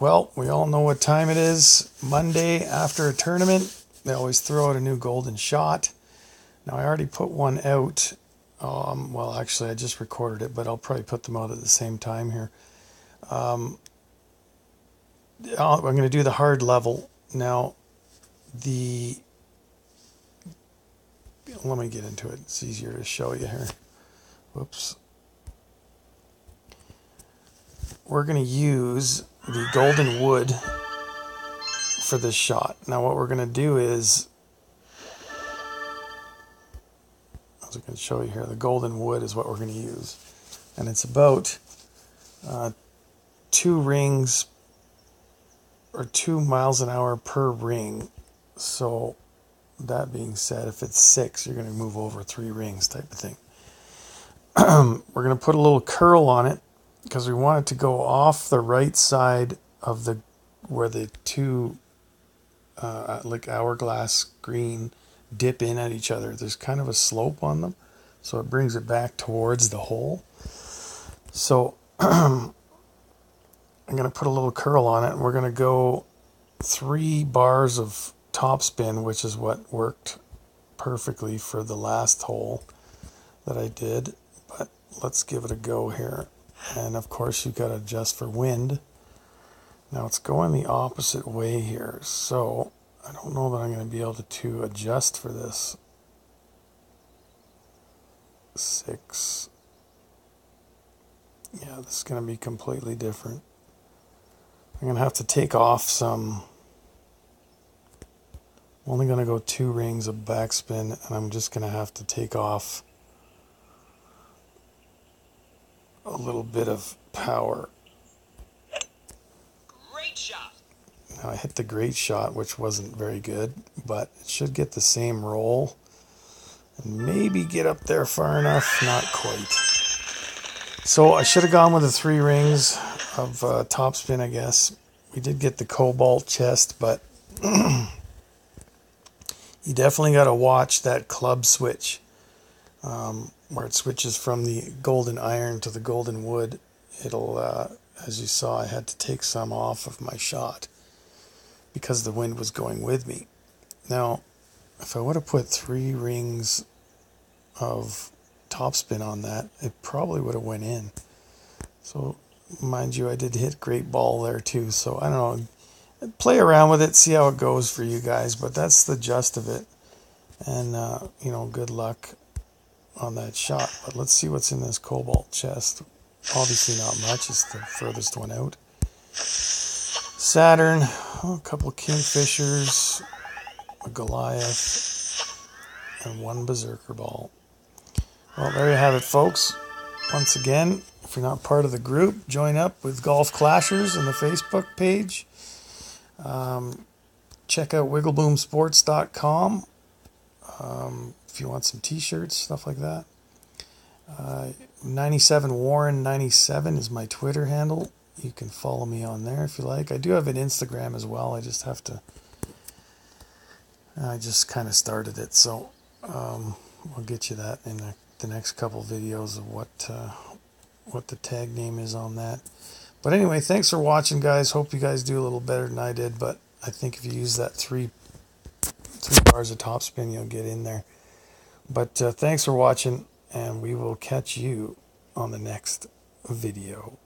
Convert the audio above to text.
Well, we all know what time it is. Monday after a tournament, they always throw out a new golden shot. Now, I already put one out. Um, well, actually, I just recorded it, but I'll probably put them out at the same time here. Um, I'm going to do the hard level. Now, the. Let me get into it. It's easier to show you here. Whoops. We're going to use the golden wood for this shot. Now, what we're going to do is. I was going to show you here. The golden wood is what we're going to use. And it's about uh, two rings or two miles an hour per ring. So, that being said, if it's six, you're going to move over three rings type of thing. We're going to put a little curl on it because we want it to go off the right side of the where the two uh, like hourglass green dip in at each other. There's kind of a slope on them, so it brings it back towards the hole. So I'm going to put a little curl on it and we're going to go three bars of topspin, which is what worked perfectly for the last hole that I did. But let's give it a go here. And of course, you've got to adjust for wind. Now it's going the opposite way here, so I don't know that I'm going to be able to, to adjust for this. Six. Yeah, this is going to be completely different. I'm going to have to take off some. I'm only going to go two rings of backspin, and I'm just going to have to take off a little bit of power. Great shot. Now I hit the great shot, which wasn't very good, but it should get the same roll and maybe get up there far enough. Not quite. So I should have gone with the three rings of uh, topspin, I guess. We did get the cobalt chest, but you definitely got to watch that club switch um, where it switches from the golden iron to the golden wood. It'll, uh, as you saw, I had to take some off of my shot because the wind was going with me. Now, if I would have put three rings of topspin on that, it probably would have went in. So mind you, I did hit great ball there too. So I don't know. Play around with it, see how it goes for you guys. But that's the gist of it. And, uh, you know, good luck on that shot. But let's see what's in this cobalt chest. Obviously, not much. It's the furthest one out. Saturn, oh, a couple Kingfishers, a Goliath, and one Berserker ball. Well, there you have it, folks. Once again, if you're not part of the group, join up with Golf Clashers on the Facebook page. Um, check out wiggleboomsports.com um, if you want some t shirts, stuff like that. Uh, 97 Warren 97 is my Twitter handle. You can follow me on there if you like. I do have an Instagram as well. I just have to. I just kind of started it, so um, I'll get you that in the, the next couple videos of what uh, what the tag name is on that. But anyway, thanks for watching, guys. Hope you guys do a little better than I did. But I think if you use that three three bars of topspin, you'll get in there. But uh, thanks for watching, and we will catch you on the next video.